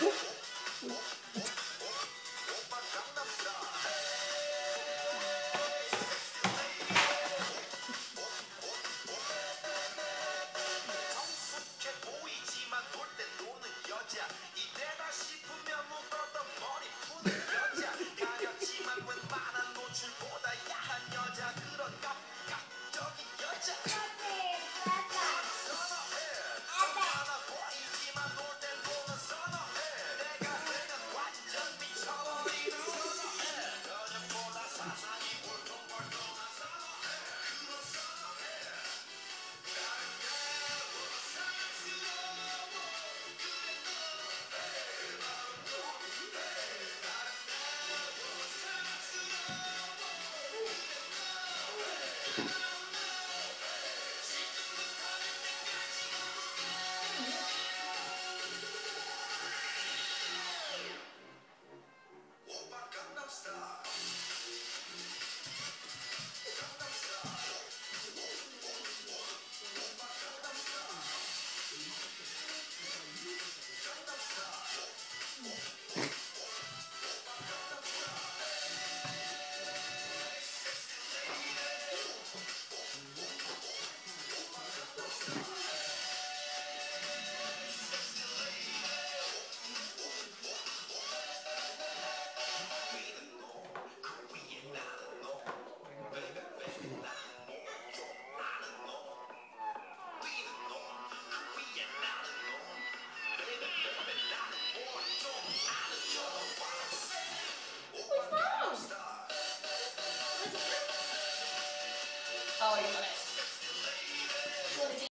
Woo! Спасибо. Oh, you got it.